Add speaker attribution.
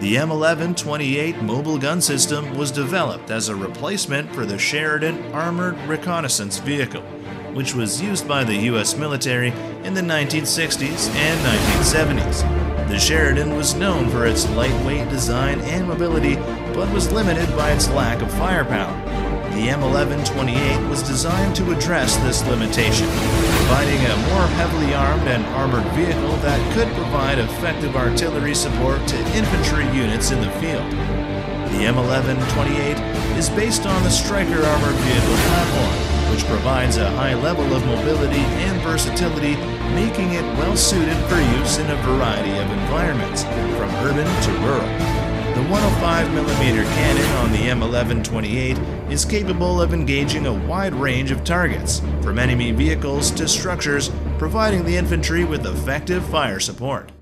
Speaker 1: The M1128 mobile gun system was developed as a replacement for the Sheridan Armored Reconnaissance Vehicle, which was used by the U.S. military in the 1960s and 1970s. The Sheridan was known for its lightweight design and mobility, but was limited by its lack of firepower. The M1128 was designed to address this limitation, providing a more heavily armed and armored vehicle that could provide effective artillery support to infantry units in the field. The M1128 is based on the Stryker armored vehicle platform, which provides a high level of mobility and versatility, making it well suited for use in a variety of environments, from urban to rural. The 105mm cannon on the M1128 is capable of engaging a wide range of targets, from enemy vehicles to structures, providing the infantry with effective fire support.